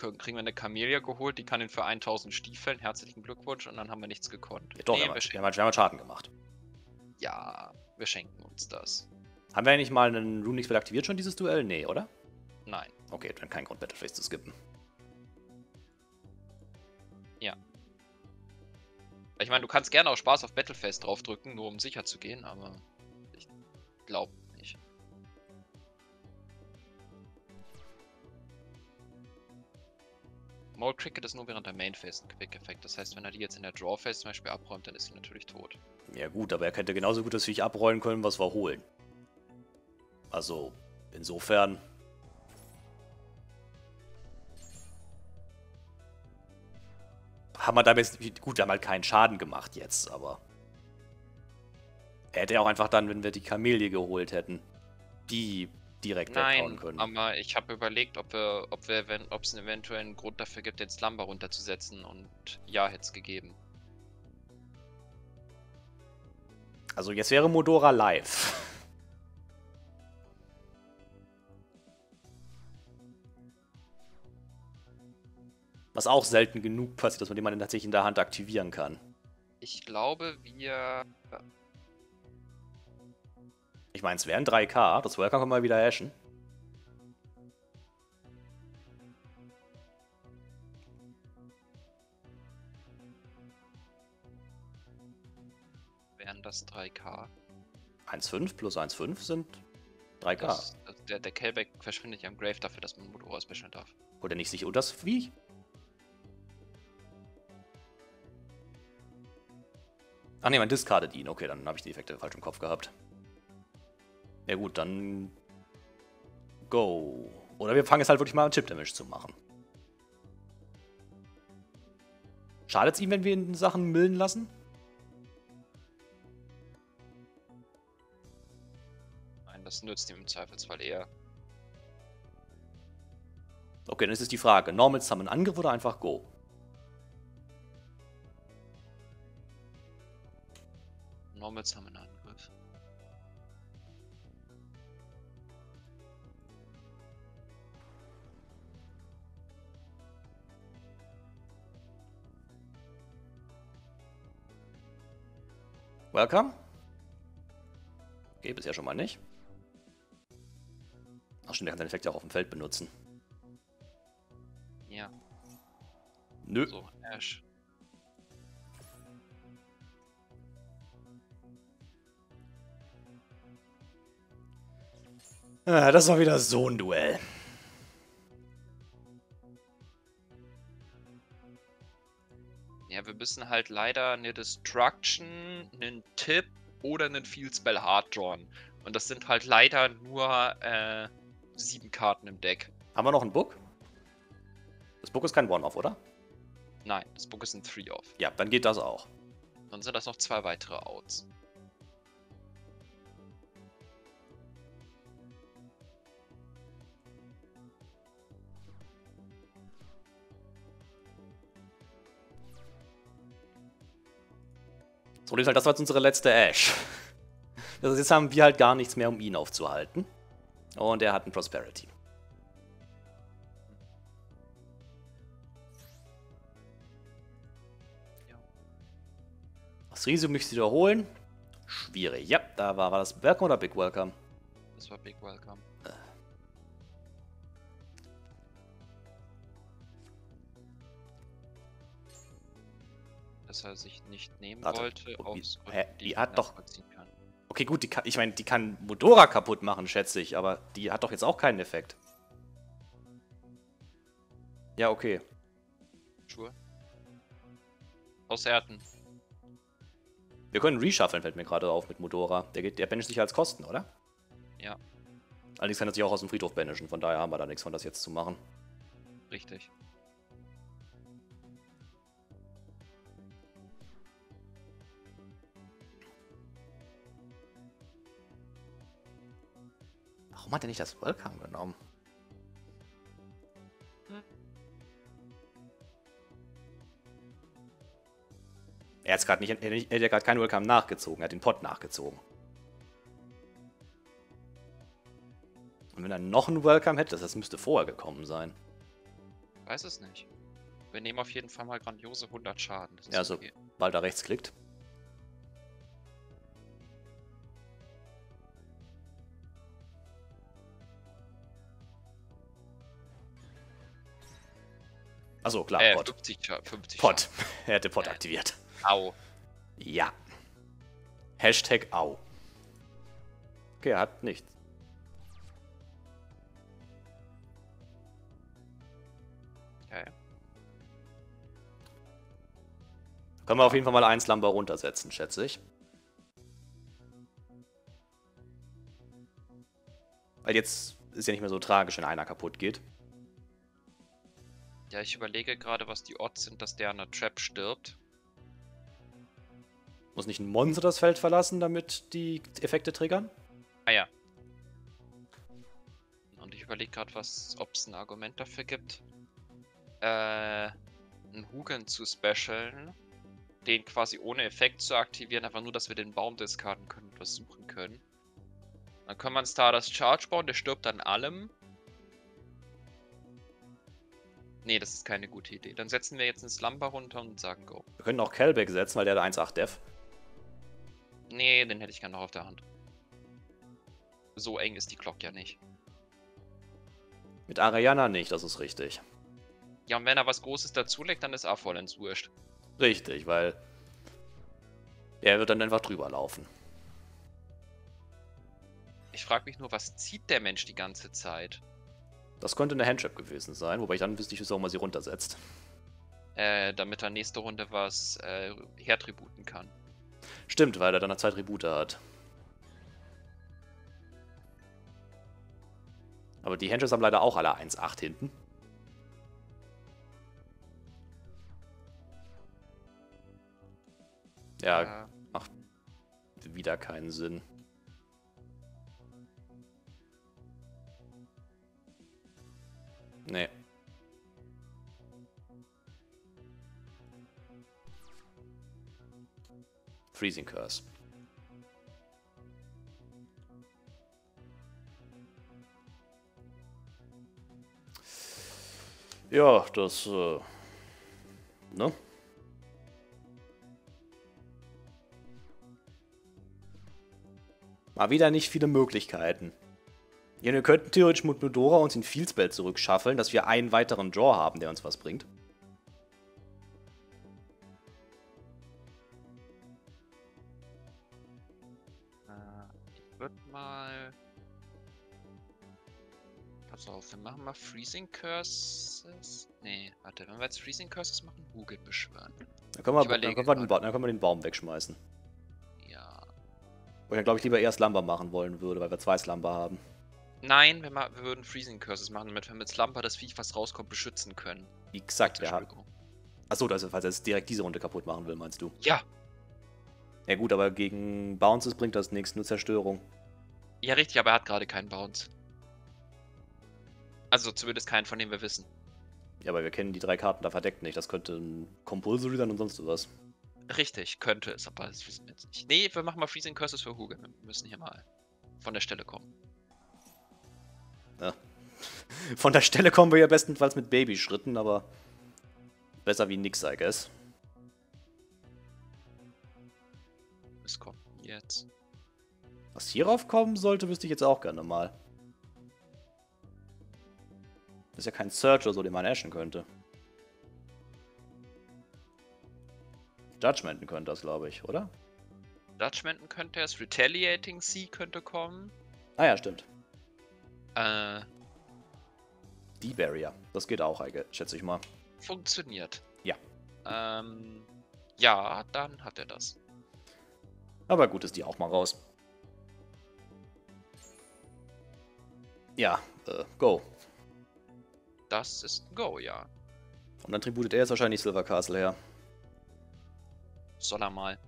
kriegen wir eine Camellia geholt, die kann ihn für 1000 Stiefeln. Herzlichen Glückwunsch und dann haben wir nichts gekonnt. Ja, doch, Nee, wir, haben, wir haben, wir haben Schaden gemacht. ja, wir schenken uns das. Haben wir eigentlich mal einen Runic-Spell aktiviert schon, dieses Duell? Nee, oder? Nein. Okay, dann kein Grund, Battleface zu skippen. Ich meine, du kannst gerne auch Spaß auf Battlefest draufdrücken, nur um sicher zu gehen, aber ich glaube Mole Cricket ist nur während der Main Phase ein Quick-Effekt. Das heißt, wenn er die jetzt in der Draw Phase zum Beispiel abräumt, dann ist sie natürlich tot. Ja gut, aber er könnte genauso gut das Viech abrollen können, was wir holen. Also, insofern... Haben wir damit... Gut, wir haben halt keinen Schaden gemacht jetzt, aber... Er hätte ja auch einfach dann, wenn wir die Kamelie geholt hätten, die direkt Nein, können. aber ich habe überlegt, ob wir, ob wir, wenn, ob es einen eventuellen Grund dafür gibt, den Slumber runterzusetzen und ja, hätte es gegeben. Also jetzt wäre Modora live. Was auch selten genug passiert, dass man den tatsächlich in der Hand aktivieren kann. Ich glaube, wir Ich meine, es wären 3K, das Welcome können wir wieder hashen. wären das 3K. 1,5 plus 1,5 sind 3K. Das, das, der, der Kellback verschwindet ja im Grave dafür, dass man Modora specialen darf. Oder nicht sich das Viech? Ach ne, man discardet ihn. Okay, dann habe ich die Effekte falsch im Kopf gehabt. Ja gut, dann go. Oder wir fangen jetzt halt wirklich mal an, Chip Damage zu machen. Schadet es ihm, wenn wir ihn Sachen millen lassen? Nein, das nützt ihm im Zweifelsfall eher. Okay, dann ist es die Frage. Normal Summon Angriff oder einfach Go? Normal Summon Angriff. Welcome? Okay, bisher schon mal nicht. Ach stimmt, der kann seinen Effekt ja auch auf dem Feld benutzen. Ja, Nö. so, Ash. Ah, das war wieder so ein Duell. Ja, wir müssen halt leider eine Destruction, einen Tip oder einen Field Spell Hard drawn. Und das sind halt leider nur äh, sieben Karten im Deck. Haben wir noch einen Book? Das Book ist kein One-Off, oder? Nein, das Book ist ein Three-Off. Ja, dann geht das auch. Dann sind das noch zwei weitere Outs. So ist halt, das war jetzt unsere letzte Ash. Das heißt, jetzt haben wir halt gar nichts mehr, um ihn aufzuhalten. Und er hat ein Prosperity. Das Risiko möchte ich wiederholen. Schwierig. Ja, da war, war das Welcome oder Big Welcome? Das war Big Welcome. Dass er sich nicht nehmen Warte, wollte, aus die- hä, die hat doch- kann. Okay, gut, die kann, ich meine, die kann Modora kaputt machen, schätze ich, aber die hat doch jetzt auch keinen Effekt. Ja, okay. Sure. Aus Erden. Wir können reshuffeln, fällt mir gerade auf mit Modora. Der, geht, der banisht sich als Kosten, oder? Ja, Allerdings kann er sich auch aus dem Friedhof banishen, von daher haben wir da nichts von, das jetzt zu machen. richtig. Warum hat er nicht das Welcome genommen? Hm. Er hat gerade nicht, er hätte ja gerade keinen Welcome nachgezogen, er hat den Pot nachgezogen. Und wenn er noch einen Welcome hätte, das müsste vorher gekommen sein. Weiß es nicht. Wir nehmen auf jeden Fall mal grandiose 100 Schaden. Das ist Ja, also okay. weil er rechts klickt. Achso, klar, äh, Pot. 50, Scha- 50 Pot. Er hätte Pot Ja. aktiviert. Au. Ja. Hashtag Au. Okay, er hat nichts. Okay. Können wir auf jeden Fall mal einen Slumber runtersetzen, schätze ich. Weil jetzt ist ja nicht mehr so tragisch, wenn einer kaputt geht. Ja, ich überlege gerade, was die Odds sind, dass der an der Trap stirbt. Muss nicht ein Monster das Feld verlassen, damit die Effekte triggern? Ah ja. Und ich überlege gerade, was, ob es ein Argument dafür gibt, äh, einen Hugen zu specialen, den quasi ohne Effekt zu aktivieren, einfach nur, dass wir den Baum discarden können und was suchen können. Dann können wir uns da das Charge bauen, der stirbt an allem. Nee, das ist keine gute Idee. Dann setzen wir jetzt einen Slumber runter und sagen Go. Wir können auch Kelbeck setzen, weil der hat 1,8 Def. Nee, den hätte ich gerne noch auf der Hand. So eng ist die Glock ja nicht. Mit Ariana nicht, das ist richtig. Ja, und wenn er was Großes dazulegt, dann ist A vollends wurscht. Richtig, weil er wird dann einfach drüber laufen. Ich frage mich nur, was zieht der Mensch die ganze Zeit? Das könnte eine Handtrap gewesen sein, wobei ich dann wüsste ich, warum man sie runtersetzt. Äh, damit er nächste Runde was äh, hertributen kann. Stimmt, weil er dann zwei Tribute hat. Aber die Handtraps haben leider auch alle 1,8 hinten. Ja, Äh, wieder keinen Sinn. Freezing Curse. Ja, das, äh, ne? Mal wieder nicht viele Möglichkeiten. Ja, wir könnten theoretisch mit Medora uns in Fieldspell zurückschaffeln, dass wir einen weiteren Draw haben, der uns was bringt. Freezing Curse Curses. Nee, warte, wenn wir jetzt Freezing Curses machen, Hugel beschwören. Dann können wir, dann können wir, den, dann können wir den Baum wegschmeißen. Ja. Wo ich dann, glaube ich, lieber eher Slumber machen wollen würde, weil wir zwei Slumber haben. Nein, wir, wir würden Freezing Curses machen, damit wir mit Slumber das Viech, was rauskommt, beschützen können. Exakt, ja. Achso, also, falls er jetzt direkt diese Runde kaputt machen will, meinst du? Ja, Ja gut, aber gegen Bounces bringt das nichts, nur Zerstörung. ja, richtig, aber er hat gerade keinen Bounce. Also zumindest keinen, von dem wir wissen. Ja, aber wir kennen die drei Karten da verdeckt nicht. Das könnte ein Compulsory sein und sonst was. Richtig, könnte es, aber das wissen wir jetzt nicht. Nee, wir machen mal Freezing Curses für Hugel. Wir müssen hier mal von der Stelle kommen. Von der Stelle kommen wir ja bestenfalls mit Babyschritten, aber besser wie nix, I guess. Es kommt jetzt. Was hierauf kommen sollte, wüsste ich jetzt auch gerne mal. Das ist ja kein Search oder so, den man ashen könnte. Judgmenten könnte das, glaube ich, oder? Judgmenten könnte es, Retaliating Sea könnte kommen. Ah ja, stimmt. Äh, Die Barrier. Das geht auch, schätze ich mal. funktioniert. Ja. Ähm, ja, dann hat er das. Aber gut, ist die auch mal raus. Ja, äh, go. Das ist ein Go, ja. Und dann tributet er jetzt wahrscheinlich Silver Castle her. Soll er mal.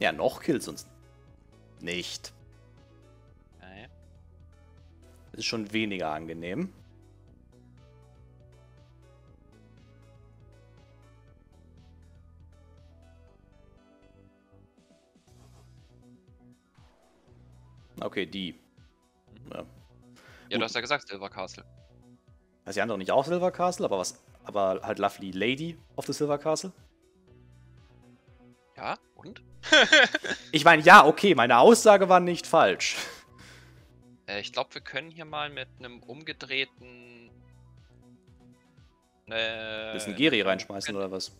Ja, noch kills uns nicht. Okay. Das ist schon weniger angenehm. Okay, die. Ja. Ja, Gut. du hast ja gesagt, Silver Castle. Heißt die andere nicht auch Silver Castle, aber was. Aber halt Lovely Lady of the Silver Castle? Ja, und? Ich meine, ja, okay, meine Aussage war nicht falsch. Äh, ich glaube, wir können hier mal mit einem umgedrehten. Äh, einen Geri reinschmeißen oder was?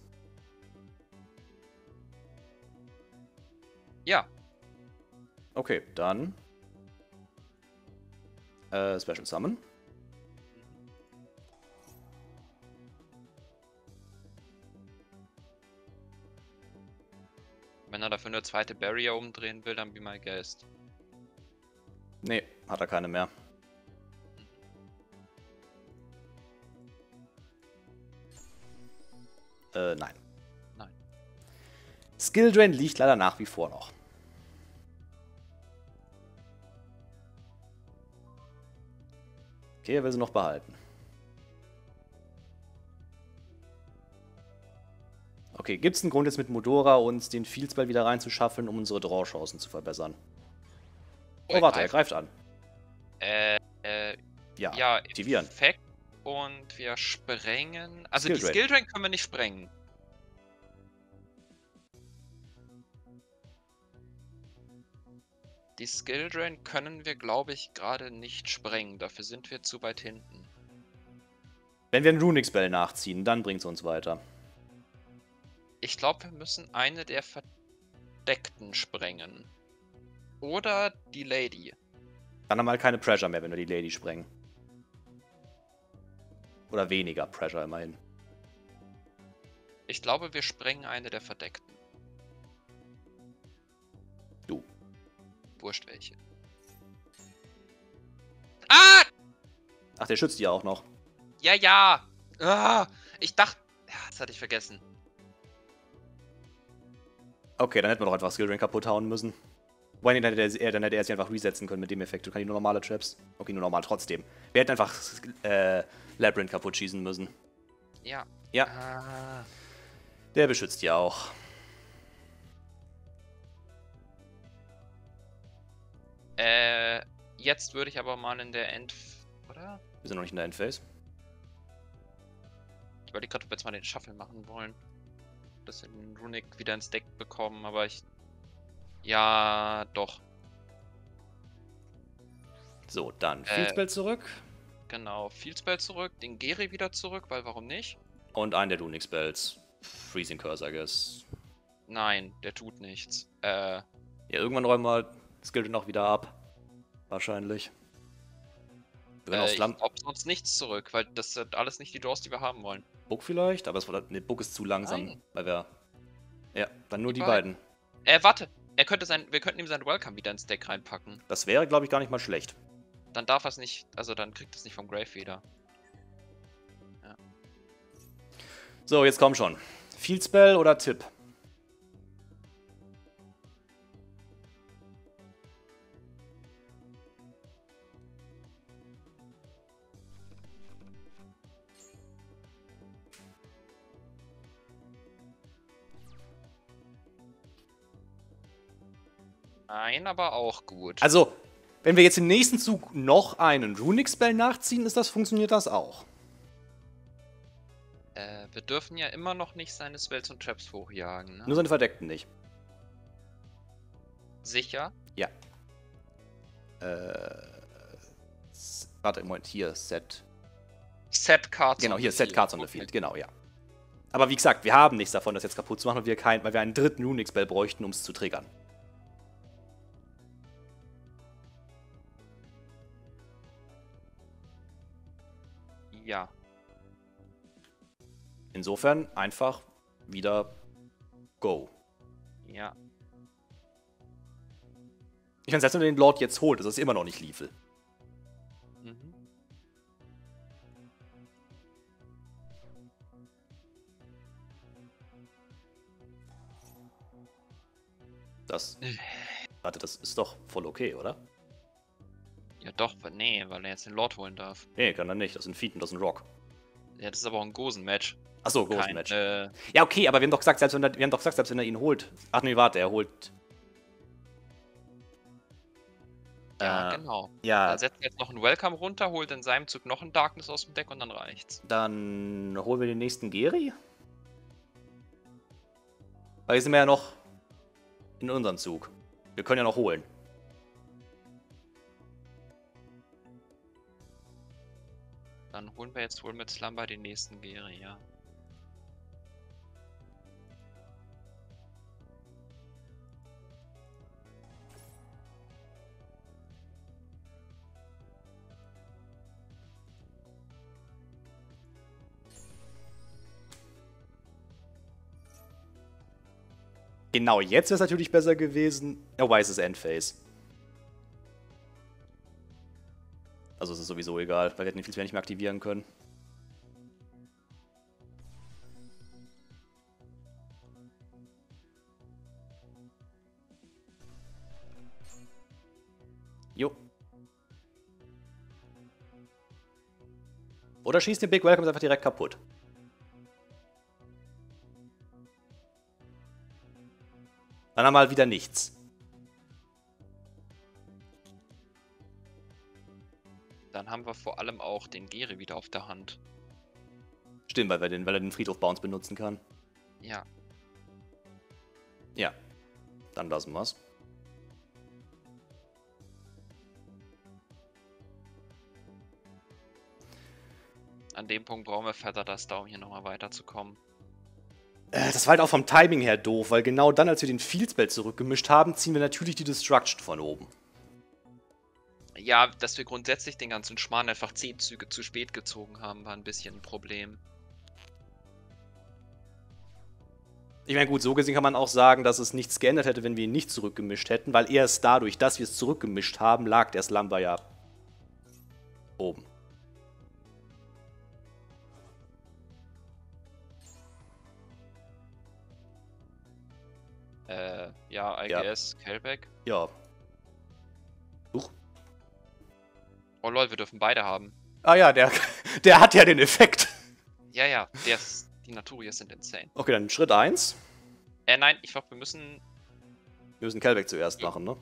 Ja, Okay, dann. Äh, Special Summon. wenn er dafür eine zweite Barrier umdrehen will, dann be my guest. Nee, hat er keine mehr. Äh, nein. Nein. Skill Drain liegt leider nach wie vor noch. Okay, er will sie noch behalten. Okay, gibt es einen Grund jetzt mit Modora uns den Fieldspell wieder reinzuschaffeln, um unsere Draw-Chancen zu verbessern? Oh, warte, er greift an. Äh, äh, Ja, ja, aktivieren. Effekt und wir sprengen. Also Skill die. Skill Drain können wir nicht sprengen. Die Skill Drain können wir, glaube ich, gerade nicht sprengen. Dafür sind wir zu weit hinten. Wenn wir einen Runic Spell nachziehen, dann bringt es uns weiter. Ich glaube, wir müssen eine der Verdeckten sprengen. Oder die Lady. Dann haben wir halt keine Pressure mehr, wenn wir die Lady sprengen. Oder weniger Pressure immerhin. Ich glaube, wir sprengen eine der Verdeckten. Wurscht welche. Ah! Ach, der schützt die auch noch. Ja, ja! Ah, ich dachte. Ja, das hatte ich vergessen. Okay, dann hätten wir doch einfach Skill Drain kaputt hauen müssen. Wobei, dann hätte, er, dann hätte er sie einfach resetzen können mit dem Effekt. Du kannst nur normale Traps. Okay, nur normal trotzdem. Wir hätten einfach äh, Labyrinth kaputt schießen müssen. Ja. Ja, Ah. der beschützt die auch. Äh, jetzt würde ich aber mal in der End. Oder? Wir sind noch nicht in der Endphase. Ich überlege gerade, ob wir jetzt mal den Shuffle machen wollen. Dass wir den Runic wieder ins Deck bekommen, aber ich. Ja, doch. So, dann Äh. Fieldspell zurück. Genau. Fieldspell zurück, den Geri wieder zurück, weil warum nicht? Und einen der Runic Spells. Freezing Curse, I guess. Nein, der tut nichts. Äh, Ja, irgendwann räumen wir Skill noch wieder ab. Wahrscheinlich. Wir können äh, auch ich Slum. glaub sonst nichts zurück, weil das sind alles nicht die Doors, die wir haben wollen. Book vielleicht, aber es war, nee, Book ist zu langsam, Nein. weil wir. Ja, dann nur Die die, beiden. Äh, warte. Er könnte sein, wir könnten ihm sein Welcome wieder ins Deck reinpacken. Das wäre, glaube ich, gar nicht mal schlecht. Dann darf er es nicht, also dann kriegt es nicht vom Grave wieder. So, jetzt komm schon. Field Spell oder Tipp? Nein, aber auch gut. Also, wenn wir jetzt im nächsten Zug noch einen Runic Spell nachziehen, ist das, funktioniert das auch. äh, wir dürfen ja immer noch nicht seine Spells und Traps hochjagen, ne? Nur seine Verdeckten nicht. Sicher? Ja. Äh. Warte, Moment, hier, Set. Set Cards. Genau, hier, Set. Cards on the Okay. Field, genau, ja. Aber wie gesagt, wir haben nichts davon, das jetzt kaputt zu machen, weil wir, kein, weil wir einen dritten Runic Spell bräuchten, um es zu triggern. Ja. Insofern einfach wieder Go. Ja. Ich meine, selbst wenn er den Lord jetzt holt, ist es immer noch nicht Lethal. Mhm. Das. Warte, das ist doch voll okay, oder? Ja doch, nee, weil er jetzt den Lord holen darf. Nee, kann er nicht. Das ist ein Feed und das ist ein Rock. Ja, das ist aber auch ein Gosen-Match. Achso, Ghost Kein, Match. Äh, Ja, okay, aber wir haben doch gesagt, selbst wenn er, wir haben doch gesagt, selbst wenn er ihn holt. Ach nee, warte, er holt. ja, Äh, genau. Ja, Dann setzt er jetzt noch einen Welcome runter, holt in seinem Zug noch einen Darkness aus dem Deck und dann reicht's. dann holen wir den nächsten Geri. Weil jetzt sind wir ja noch in unserem Zug. Wir können ja noch holen. Dann holen wir jetzt wohl mit Slumber den nächsten Geri, ja. Genau, jetzt wäre es natürlich besser gewesen. Er weiß es Endphase. Also es ist sowieso egal, weil wir hätten ihn viel wenig mehr aktivieren können. Jo. Oder schießt den Big Welcome einfach direkt kaputt. Dann haben wir halt wieder nichts. Dann haben wir vor allem auch den Geri wieder auf der Hand. Stimmt, weil, den, weil er den Friedhof Bounce benutzen kann. Ja. Ja. Dann lassen wir's. An dem Punkt brauchen wir Feather Duster, um hier nochmal weiterzukommen. Äh, das war halt auch vom Timing her doof, weil genau dann, als wir den Fieldspell zurückgemischt haben, ziehen wir natürlich die Destruction von oben. Ja, dass wir grundsätzlich den ganzen Schmarrn einfach 10 Züge zu spät gezogen haben, war ein bisschen ein Problem. Ich meine, gut, so gesehen kann man auch sagen, dass es nichts geändert hätte, wenn wir ihn nicht zurückgemischt hätten, weil erst dadurch, dass wir es zurückgemischt haben, lag der Slumber ja oben. Äh, ja, I Ja. Kelbeck. Ja. Oh lol, wir dürfen beide haben. Ah ja, der, der hat ja den Effekt. Ja, ja, der ist, die Naturias sind insane. Okay, dann Schritt 1. Äh, nein, ich glaube, wir müssen. Wir müssen Kelbeck zuerst machen, ne?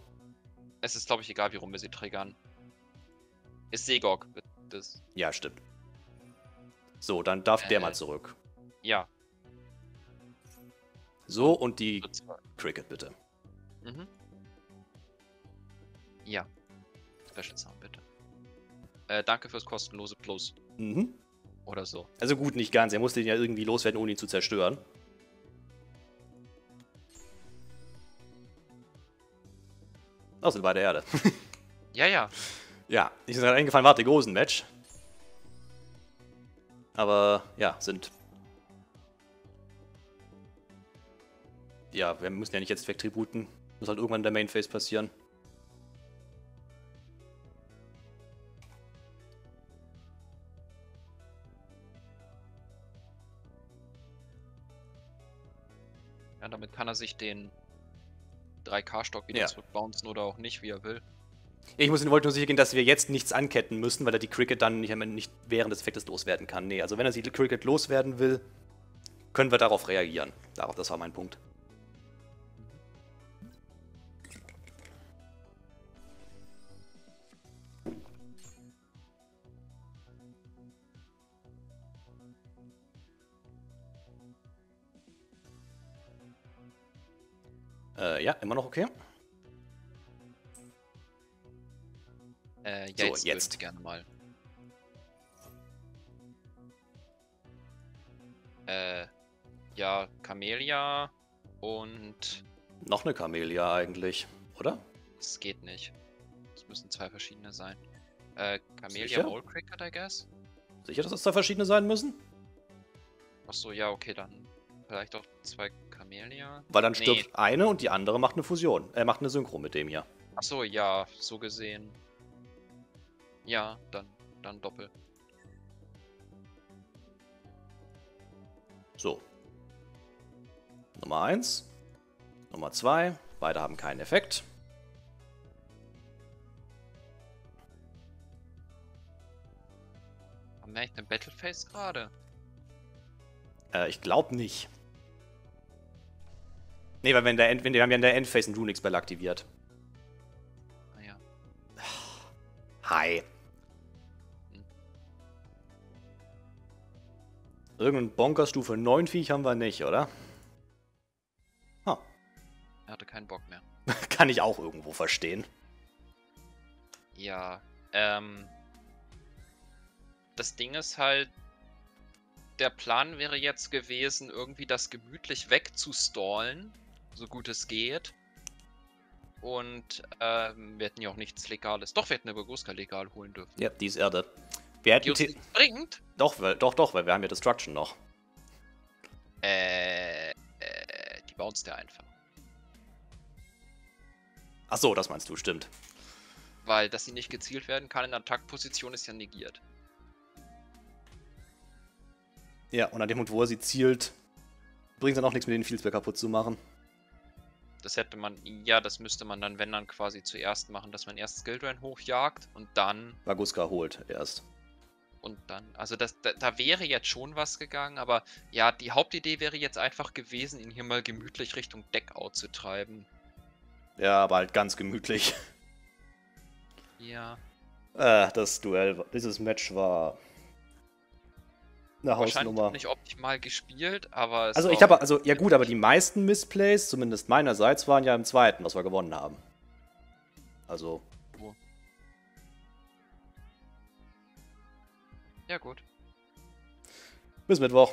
Es ist, glaube ich, egal, wie rum wir sie triggern. Ist Segog. wird Das. Ja, stimmt. So, dann darf der Äh. mal zurück. Ja. So, und die. Cricket bitte. Mhm. Ja. Special Sound äh, danke fürs kostenlose Plus. Mhm. Oder so. Also gut, nicht ganz. Er musste ihn ja irgendwie loswerden, ohne ihn zu zerstören. Das sind beide Erde. ja, ja. Ja, ich bin gerade eingefallen, warte, Gosen-Match. Aber ja, sind. Ja, wir müssen ja nicht jetzt wegtributen. Muss halt irgendwann in der Mainface passieren. Kann er sich den 3K-Stock wieder Ja. zurückbouncen oder auch nicht, wie er will. Ich muss, wollte nur sicher gehen, dass wir jetzt nichts anketten müssen, weil er die Cricket dann nicht, nicht während des Effektes loswerden kann. Nee, also wenn er die Cricket loswerden will, können wir darauf reagieren. Darauf, das war mein Punkt. Ja, immer noch okay. Äh, ja, So, jetzt, jetzt. gerne mal. Äh, ja, Camellia und Noch eine Camellia eigentlich, oder? es geht nicht. Es müssen zwei verschiedene sein. Äh? Mole Cricket, I guess? Sicher, dass das zwei verschiedene sein müssen? Achso, ja, okay, dann vielleicht auch zwei Camellia. Weil dann Nee. stirbt eine und die andere macht eine Fusion. Er macht eine Synchro mit dem hier. Achso, ja, so gesehen. Ja, dann, dann Doppel. So. Nummer 1. Nummer 2. Beide haben keinen Effekt. Haben wir eigentlich eine Battleface gerade? Äh, ich glaube nicht. Nee, weil wir, in der End, wir haben ja in der Endphase einen Runix Bell aktiviert. Naja. Hi. Irgendein Bonker Stufe 9 Viech haben wir nicht, oder? Ha. Er hatte keinen Bock mehr. Kann ich auch irgendwo verstehen. Ja, ähm. Das Ding ist halt, der Plan wäre jetzt gewesen, irgendwie das gemütlich wegzustallen, so gut es geht. Und ähm, wir hätten ja auch nichts Legales. Doch, wir hätten eine Baguska legal holen dürfen. Ja, die ist Erde. Wir Die hätten uns nichts bringt. doch, weil, doch, doch, weil wir haben ja Destruction noch. Äh, äh, die bounced ja einfach. Ach so, das meinst du, stimmt. Weil, dass sie nicht gezielt werden kann in Attack-Position ist ja negiert. Ja, und an dem Punkt, wo er sie zielt, bringt dann auch nichts mit den Fieldsberg kaputt zu machen. Das hätte man, ja, das müsste man dann, wenn dann quasi zuerst machen, dass man erst Skilldrain hochjagt und dann Vaguska holt erst. Und dann, also das, da, da wäre jetzt schon was gegangen, aber ja, die Hauptidee wäre jetzt einfach gewesen, ihn hier mal gemütlich Richtung Deckout zu treiben. Ja, aber halt ganz gemütlich. Ja, Äh, das Duell, war- dieses Match war eine Hausnummer. nicht optimal gespielt, aber. also, ich habe, also, ja gut, aber die meisten Missplays, zumindest meinerseits, waren ja im zweiten, was wir gewonnen haben. Also. Ja, gut. Bis Mittwoch.